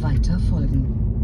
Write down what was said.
Weiter folgen.